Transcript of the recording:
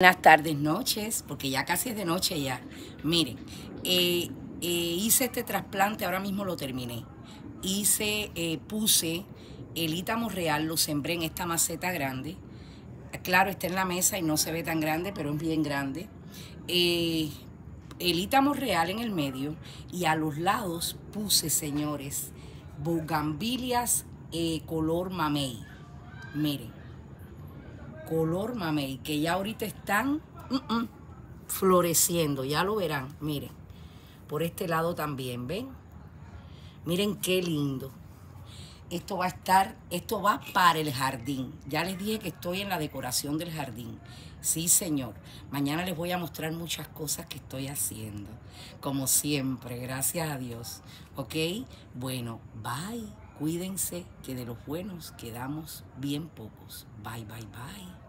Buenas tardes, noches, porque ya casi es de noche ya. Miren, eh, eh, hice este trasplante, ahora mismo lo terminé. Hice, eh, puse el ítamo real, lo sembré en esta maceta grande. Claro, está en la mesa y no se ve tan grande, pero es bien grande. el ítamo real en el medio y a los lados puse, señores, bugambilias color mamey. Miren color mamey, que ya ahorita están floreciendo, ya lo verán, miren. Por este lado también, ¿ven? Miren qué lindo. Esto va a estar, esto va para el jardín. Ya les dije que estoy en la decoración del jardín. Sí, señor. Mañana les voy a mostrar muchas cosas que estoy haciendo. Como siempre, gracias a Dios. ¿Ok? Bueno, bye. Cuídense que de los buenos quedamos bien pocos. Bye, bye, bye.